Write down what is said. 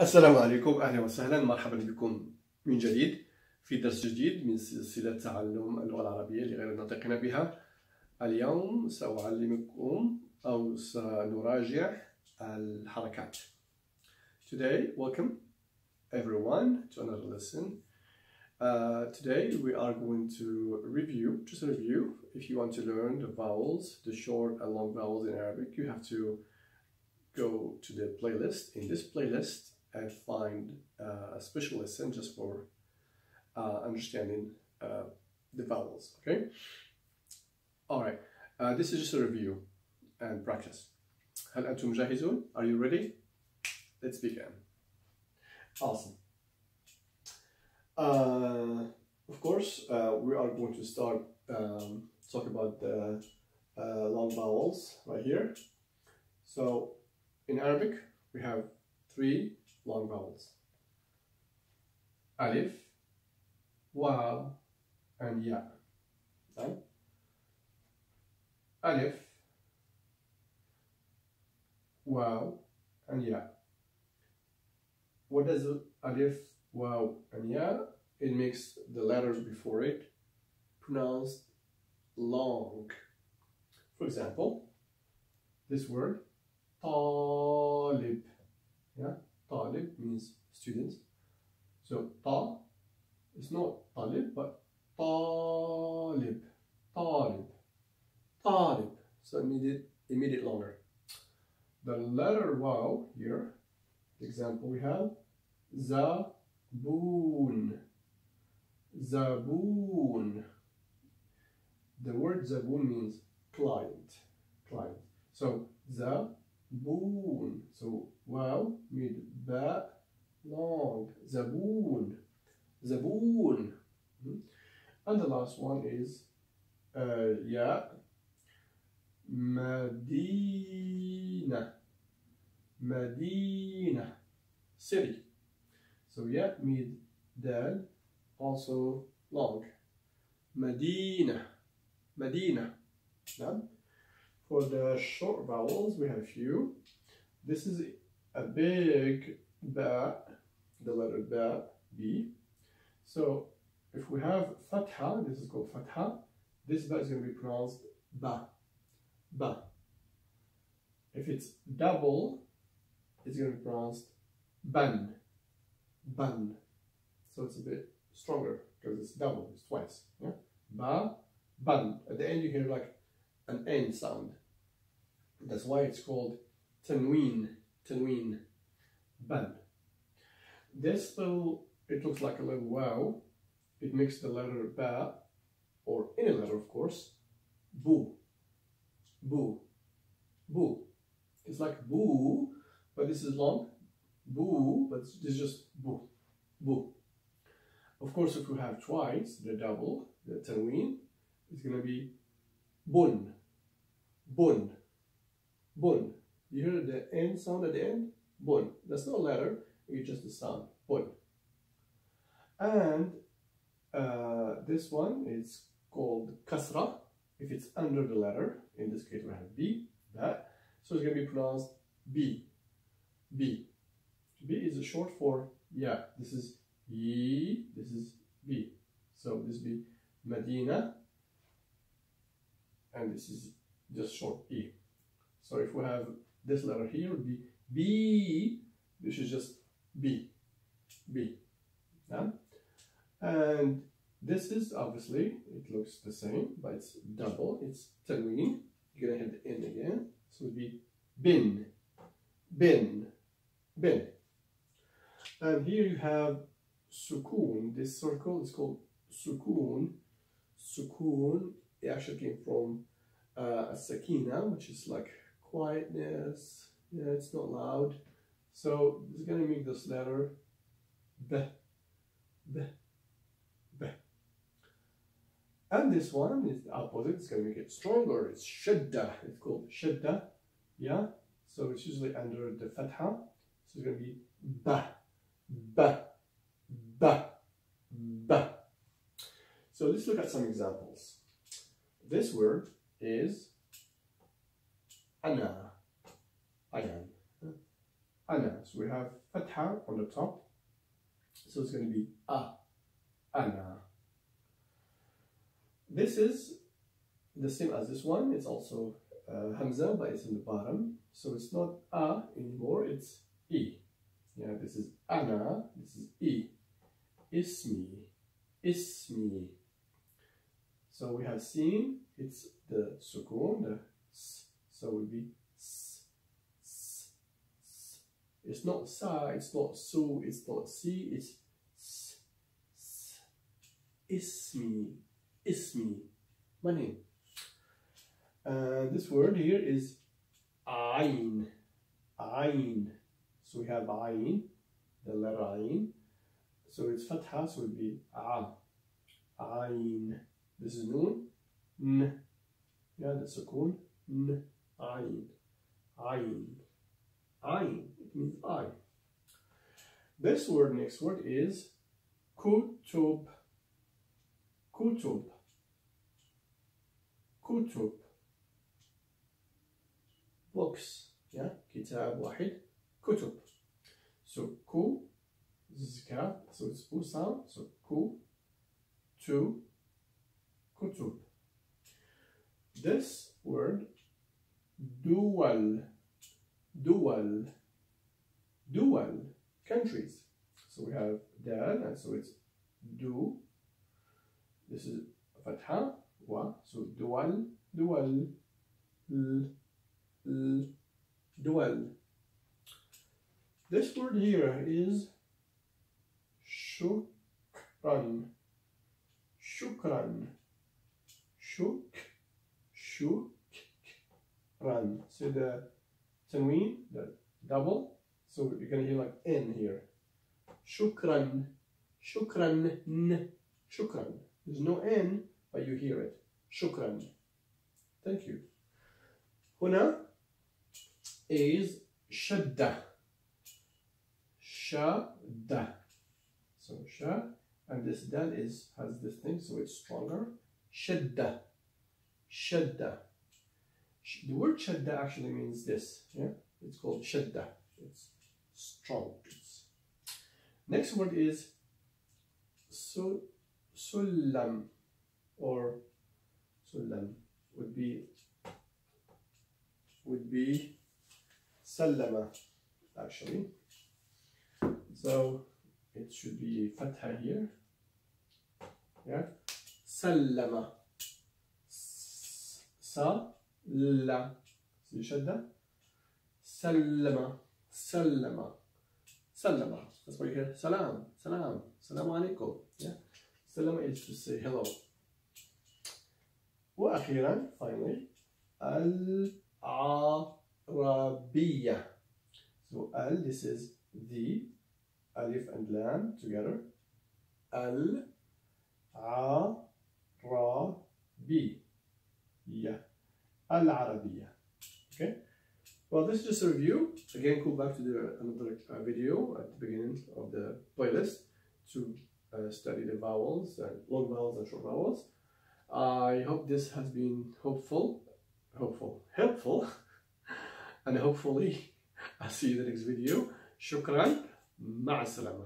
السلام عليكم أهلا وسهلا مرحبا بكم من جديد في درس جديد من سلسله تعلم اللغة العربيه لغير الناطقين بها اليوم ساعلمكم أو سنراجع الحركات Today, welcome everyone to another lesson. Uh, today we are going to review, just review. If you want to learn the vowels, the short and long vowels in Arabic, you have to go to the playlist. In this playlist, and find uh, a special lesson just for uh, understanding uh, the vowels. Okay. All right. Uh, this is just a review and practice. هل أنتم جاهزون? Are you ready? Let's begin. Awesome. Uh, of course, uh, we are going to start um, talk about the uh, long vowels right here. So, in Arabic, we have three long vowels. Alif, Waw, and Ya. Right? Alif, Waw, and Ya. What does Alif, Waw, and Ya? It makes the letters before it pronounced long. For example, this word, talib. Yeah, talib means student. So ta is not talib but talib. Talib. Talib. So immediate immediate longer. The letter waw here, the example we have zaboon. Zaboon. The word zaboon means client. Client. So zaboon. So waw with ba long. Zaboon. Zaboon. And the last one is uh, Medina. Medina. City. So ya mid dal also long. Medina. Medina. Yeah? For the short vowels, we have a few. This is a big ba, the letter ba, b. So if we have fatha, this is called fatha, this ba is going to be pronounced ba, ba. If it's double, it's going to be pronounced ban, ban. So it's a bit stronger because it's double, it's twice. Yeah? Ba, ban. At the end you hear like an N sound. That's why it's called tanween, tanween, ban. This little, it looks like a little waw. It makes the letter ba, or any letter of course, boo, boo, boo. It's like boo, but this is long, boo, but this is just boo, boo. Of course, if you have twice, the double, the tanween, it's going to be bun, bun, bun. You hear the N sound at the end? Bun. That's not a letter, it's just a sound. Bun. And uh, this one is called kasra. If it's under the letter, in this case we have B, that. So it's going to be pronounced B. B. B is a short for yeah. This is Yi, this is B. So this be Medina, and this is just short E. So if we have this letter here, would be B, this is just B, B. Yeah? And this is obviously, it looks the same, but it's double, it's tanween. You're gonna have the N again, so it would be bin, bin, bin. And here you have sukoon. This circle is called sukoon. Sukoon it actually came from uh, a sakina, which is like quietness. Yeah, it's not loud. So it's gonna make this letter b, b, b. And this one is the opposite. It's gonna make it stronger. It's shadda. It's called shadda. Yeah. So it's usually under the fatha. So it's gonna be ba, ba, ba, ba. So let's look at some examples. This word is ana, am. ana. So we have fatha on the top. So it's going to be a, ana. This is the same as this one. It's also uh, hamza, but it's in the bottom. So it's not a anymore, it's e. Yeah, this is ana, this is e. Ismi, ismi. So we have seen it's the sukun, the so it would be s, s, s. It's not sa, it's not su, it's not si, it's s, s. Ismi, ismi, my name. Uh, this word here is ayn, ayn. So we have ayn, the letter ayn. So it's fatha, so it would be a, ayn. This is noon, n. Yeah, the sukun, n, Ayin. Ayin. Ayin. It means eye. This word, next word is kutub. Kutub. Kutub. Books. Yeah. Kitab wahid. Kutub. So ku zka. So it's u sound. So ku tu kutub. This word dual dual dual countries so we have dal and so it's du this is fatha wa so dual dual l dual. This word here is shukran. Shukran. Shuk, shuk. Run So the tanween, the double, so you're gonna hear like N here. Shukran, shukran, n, shukran. There's no N, but you hear it. Shukran. Thank you. Huna is shadda. Shadda. So sha, and this dal is has this thing, so it's stronger. Shadda. Shadda. The word shadda actually means this. Yeah, it's called shadda. It's strong. It's Next word is sul sulam or sulam would be would be sallama actually. So it should be fatha here. Yeah. Sallama. Sa la. See shadda? Sallama. Sallama. Sallama. That's why you hear salam. Salam. Salam alaikum. Yeah. Sallama is to say hello. وأخيرا finally Arabiya. So al, this is the alif and lam together. Al Arabi. Yeah. Al Arabiya. Okay. Well, this is just a review. Again, go back to the another uh, video at the beginning of the playlist to uh, study the vowels, uh, long vowels and short vowels. I hope this has been hopeful, hopeful, helpful. and hopefully I'll see you in the next video. شكرا مع السلامة